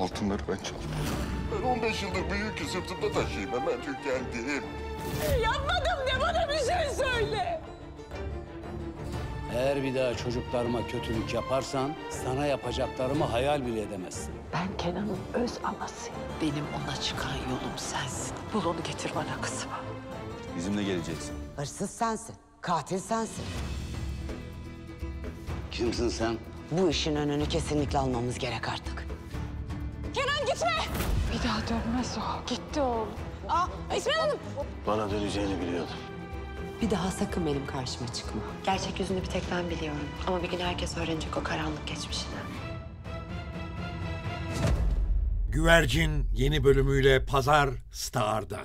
Altınları ben çaldım. Ben 15 yıldır bu yükü sırtımda taşıyayım. Hemen tükendim. Yapmadım de bana bir şey söyle. Eğer bir daha çocuklarıma kötülük yaparsan sana yapacaklarımı hayal bile edemezsin. Ben Kenan'ın öz anasıyım. Benim ona çıkan yolum sensin. Bul onu getir bana kızımı. Bizimle geleceksin. Hırsız sensin, katil sensin. Kimsin sen? Bu işin önünü kesinlikle almamız gerek artık. Gitme. Bir daha dönmez o. Gitti oğlum. Aa İsmail Hanım. Bana döneceğini biliyordum. Bir daha sakın benim karşıma çıkma. Gerçek yüzünü bir tek ben biliyorum. Ama bir gün herkes öğrenecek o karanlık geçmişini. Güvercin yeni bölümüyle Pazar Star'da.